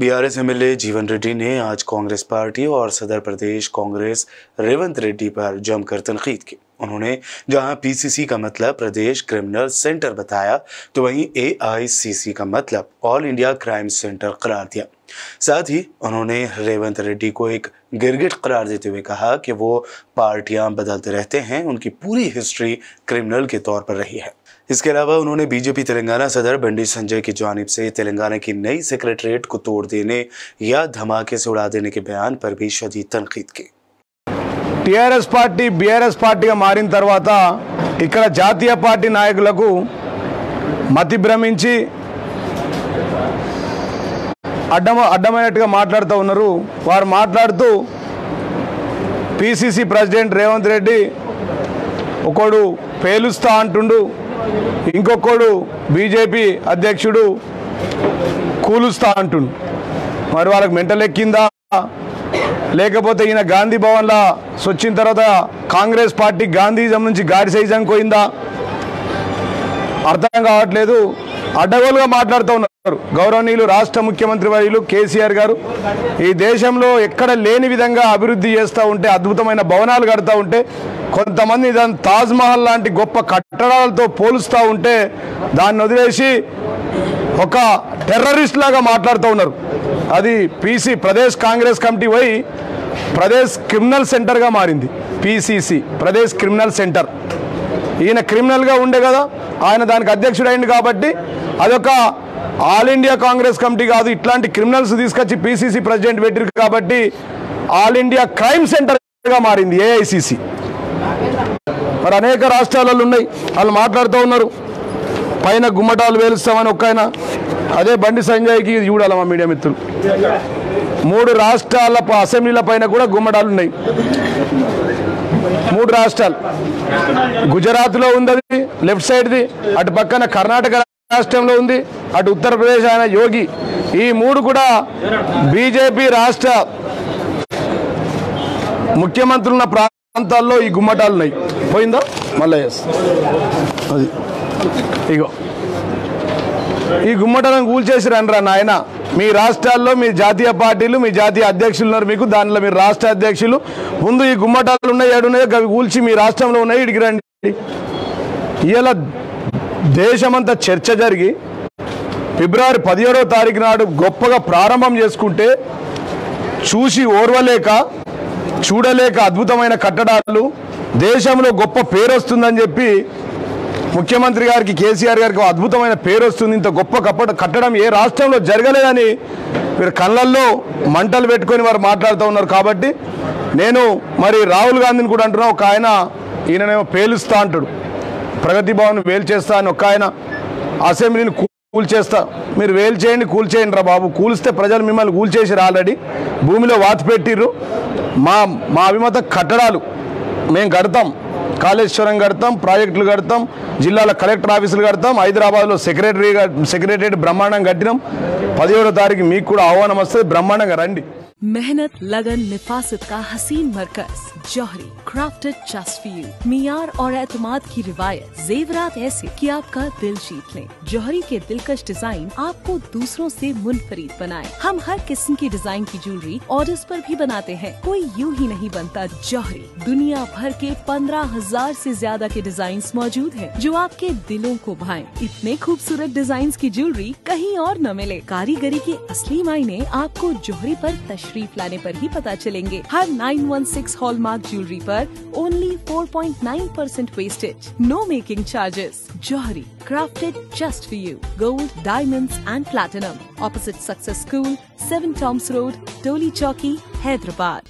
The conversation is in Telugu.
बीआरएस एमएलए जीवन रेड्डी ने आज कांग्रेस पार्टी और सदर प्रदेश कांग्रेस रेवंत रेड्डी पर जमकर तनकीद की। उन्होंने, जहाँ पीसीसी का मतलब प्रदेश क्रिमिनल सेंटर बताया तो वहीं एआईसीसी का मतलब ऑल इंडिया क्राइम सेंटर करार दिया। साथ ही उन्होंने रेवंत रेड्डी को एक गिरगिट करार देते हुए कहा कि वो पार्टियाँ बदलते रहते हैं, उनकी पूरी हिस्ट्री क्रिमिनल के तौर पर रही है। इसके अलावा उन्होंने बीजेपी तेलंगाना सदर बंडी संजय की जानिब से तेलंगाना की नई सेक्रेटरीट को तोड़ देने या धमाके से उड़ा देने के बयान पर भी शदीद तनकीद की టీఆర్ఎస్ పార్టీ బీఆర్ఎస్ పార్టీగా మారిన తర్వాత ఇక్కడ జాతీయ పార్టీ నాయకులకు మతి భ్రమించి అడ్డమ అడ్డమైనట్టుగా మాట్లాడుతూ ఉన్నారు వారు మాట్లాడుతూ పిసిసి ప్రెసిడెంట్ రేవంత్ రెడ్డి ఒకడు పేలుస్తా అంటుండు ఇంకొకడు బీజేపీ అధ్యక్షుడు కూలుస్తా అంటుండు. మరి వాళ్ళకి మెంటల్ ఎక్కిందా? లేకపోతే ఈయన గాంధీ భవన్లో వచ్చిన తర్వాత కాంగ్రెస్ పార్టీ గాంధీజం నుంచి గాడి సైజం పోయిందా అర్థం కావట్లేదు. అడ్డగోలుగా మాట్లాడుతూ ఉన్నారు. గౌరవనీయులు రాష్ట్ర ముఖ్యమంత్రి వర్యులు కేసీఆర్ గారు ఈ దేశంలో ఎక్కడ లేని విధంగా అభివృద్ధి చేస్తూ ఉంటే అద్భుతమైన భవనాలు కడతా ఉంటే కొంతమంది దాని తాజ్మహల్ లాంటి గొప్ప కట్టడాలతో పోలుస్తూ ఉంటే దాన్ని వదిలేసి ఒక టెర్రరిస్ట్ లాగా మాట్లాడుతూ ఉన్నారు. అది పీసీ ప్రదేశ్ కాంగ్రెస్ కమిటీ పోయి ప్రదేశ్ క్రిమినల్ సెంటర్గా మారింది. PCC Pradesh criminal centre. ఈయన క్రిమినల్గా ఉండే కదా ఆయన దానికి అధ్యక్షుడైంది కాబట్టి అదొక ఆల్ ఇండియా కాంగ్రెస్ కమిటీ కాదు ఇట్లాంటి క్రిమినల్స్ తీసుకొచ్చి పీసీసీ ప్రెసిడెంట్ పెట్టారు కాబట్టి ఆల్ ఇండియా క్రైమ్ సెంటర్గా మారింది ఏఐసిసి మరి అనేక రాష్ట్రాలలో ఉన్నాయి వాళ్ళు మాట్లాడుతూ ఉన్నారు. పైన గుమ్మటాలు వేలుస్తామని ఒక్క ఆయన. అదే బండి సంజయ్కి చూడాలి మా మీడియా మిత్రులు. మూడు రాష్ట్రాల ప- అసెంబ్లీల పైన కూడా గుమ్మటాలు ఉన్నాయి. మూడు రాష్ట్రాలు. గుజరాత్లో ఉంది అది లెఫ్ట్ సైడ్ది అటు పక్కన కర్ణాటక రాష్ట్రంలో ఉంది అటు ఉత్తరప్రదేశ్ ఆయన యోగి. ఈ మూడు కూడా బీజేపీ రాష్ట్ర ముఖ్యమంత్రులు ఉన్న ప్రాంతాల్లో ఈ గుమ్మటాలు ఉన్నాయి. పోయిందా? మళ్ళీ అది. ఇగో. ఈ గుమ్మటాలను కూల్చేసి రండి రా నాయన. మీ రాష్ట్రాల్లో మీ జాతీయ పార్టీలు మీ జాతీయ అధ్యక్షులు ఉన్నారు మీకు. దానిలో మీరు రాష్ట్ర అధ్యక్షులు. ముందు ఈ గుమ్మటాలు ఉన్నాయి ఏడున్నాయో అవి కూల్చి మీ రాష్ట్రంలో ఉన్నాయి ఇడికి రండి. ఇలా దేశమంతా చర్చ జరిగి ఫిబ్రవరి పదిహేడవ తారీఖు నాడు గొప్పగా ప్రారంభం చేసుకుంటే చూసి ఓర్వలేక చూడలేక అద్భుతమైన కట్టడాలు దేశంలో గొప్ప పేరు వస్తుందని చెప్పి ముఖ్యమంత్రి గారికి కేసీఆర్ గారికి అద్భుతమైన పేరు వస్తుంది. ఇంత గొప్ప కప్ప కట్టడం ఏ రాష్ట్రంలో జరగలేదని మీరు కళ్ళల్లో మంటలు పెట్టుకొని వారు మాట్లాడుతూ ఉన్నారు. కాబట్టి నేను మరి రాహుల్ గాంధీని కూడా అంటున్నా ఒక ఆయన ఈయననేమో పేలుస్తా అంటాడు. ప్రగతి భవన్ వేలు చేస్తా అని ఒక ఆయన అసెంబ్లీని కూల్చేస్తా. మీరు వేలు చేయండి కూల్చేయండి రా బాబు. కూలిస్తే ప్రజలు మిమ్మల్ని కూల్చేసారు ఆల్రెడీ. భూమిలో వాత పెట్టిర్రు. మా మా అభిమత కట్టడాలు మేము కడతాం. కాళేశ్వరం కడతాం ప్రాజెక్టులు కడతాం జిల్లాల కలెక్టర్ ఆఫీసులు కడతాం హైదరాబాద్లో సెక్రటరీ సెక్రటరీ బ్రహ్మాండం కట్టినాం. పదిహేడో తారీఖు మీకు కూడా ఆహ్వానం వస్తుంది. బ్రహ్మాండంగా రండి. मेहनत, लगन, निफासत का हसीन मरकज, Jauhari crafted just for you मियार और एतमाद की रिवायत, जेवरात ऐसे कि आपका दिल जीत ले। जौहरी के दिलकश डिज़ाइन आपको दूसरों से मुनफरीद बनाए। हम हर किस्म की डिज़ाइन की ज्वेलरी ऑर्डर्स पर भी बनाते हैं। कोई यूँ ही नहीं बनता जौहरी। दुनिया भर के पंद्रह हज़ार ऐसी ज़्यादा के डिज़ाइन मौजूद है, जो आपके दिलों को भाए। इतने खूबसूरत डिज़ाइन की ज्वेलरी कहीं और न मिले। कारीगरी के असली मायने आपको जोहरी पर तशरीफ़ लाने पर ही पता चलेंगे। हर 916 हॉलमार्क ज्वेलरी आरोप only 4.9% percent wastage no making charges Jauhari crafted just for you gold diamond and platinum opposite success school seven tombs road Toli Chowki Hyderabad